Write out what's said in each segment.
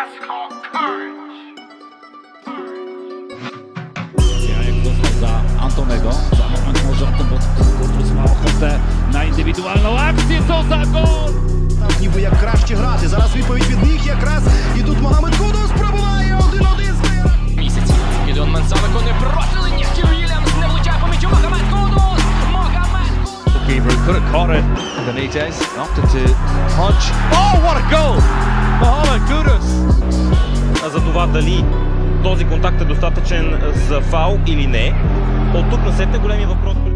That's called courage. Antonego. Za może o tym, bo Kutrus ma ochotę na indywidualną akcję. Co za gol! Там ніби як краще грати. Зараз відповідь від них якраз. І тут Магомед Кудус пробиває 1-1 з місяці. Гідеон Менса виконує простріли, Нєхті Вільямс не влучає по м'ячу. Мохамед Кудус! Мохамед Кудус! Keeper could have caught it. Benitez opted to punch. Oh, what a goal! Това дали този контакт е достатъчен за фал или не. От тук насетне големия въпрос.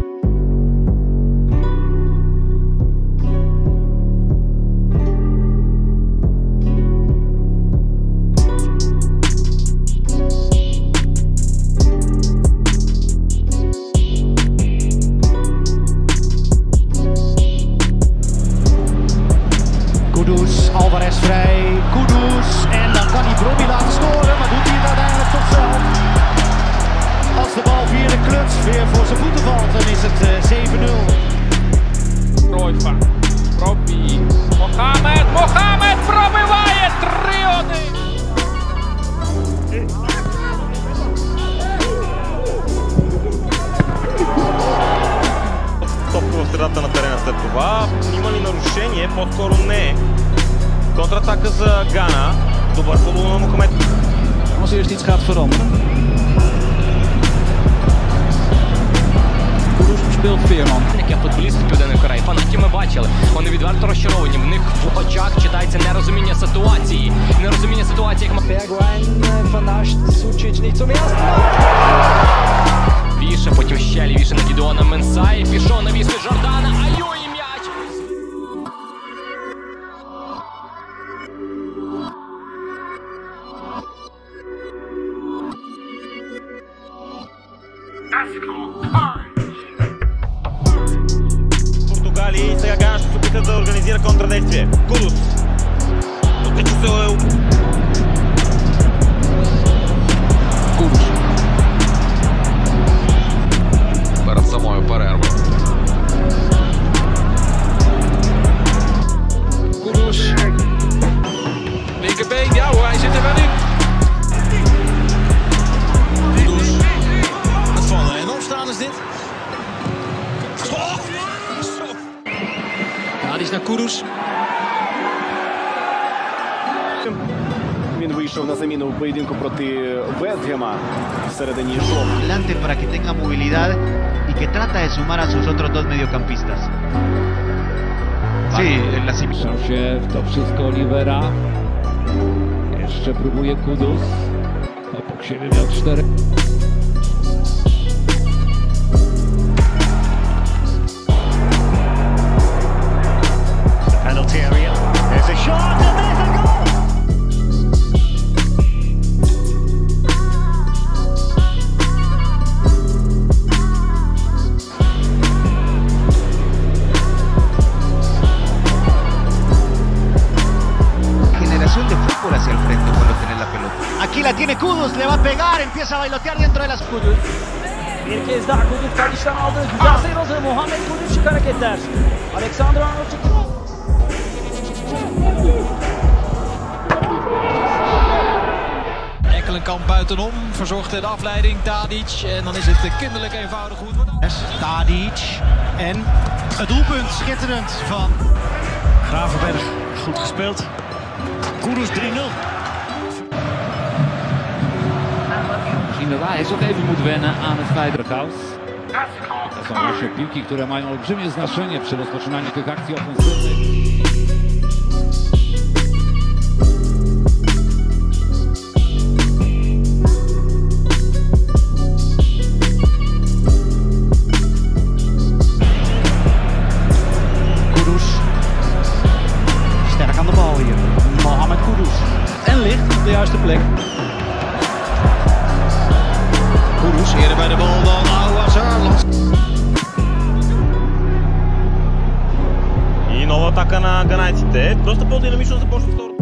Valt, dan is het eh, 7-0. Кройфа. Пробій. Мохамед. Мохамед пробиває 3-1. Топка в средата на терена след това. Има ли нарушение? По-скоро не. Контратака за Гана. Добър футбол на Мохамед. Als eerst iets gaat veranderen. Veerman. Яке футболісти Південної Кореї, фанатів ми бачили. Вони відверто розчаровані. В них в очах читається нерозуміння ситуації. Нерозуміння ситуації, як Віше, потім ще лівіше на Гідеона Менса і пішов на віси Жордана. Аю і м'яч. That's опита да организира контрадействие. Кудус. Отлично се е Kudus. Перед самою перервою. Він вийшов на заміну у поєдинку проти Вестгема всередині жовтня. adelante para que tenga movilidad y que trata de sumar a sus otros dos mediocampistas. Sí, en la sim- Mieszał się w to wszystko Olivera. Jeszcze próbuje Kudus. Obok siebie miał cztery. Penalty area. There's a shot and there's a empieza a bailotear dentro de las Kudus. Bir kez daha Kudüs Tadic'ten aldı. Güzel sıyrıldı. Muhammed Kudüs şık hareketler. Alexander Arnold çıktı. Ekkelenkamp buitenom. Verzorgt de afleiding. Tadic. En dan is het kinderlijk eenvoudig goed. Tadic. En het doelpunt, schitterend van Gravenberg. Goed gespeeld. Kudus 3-0. innowaje. Jest tutaj wymóg Wena, a House. To są właśnie piłki, które mają olbrzymie znaczenie przy rozpoczynaniu tych akcji ofensywnych. Атака на ганайците. Доста по-динамично започва второто.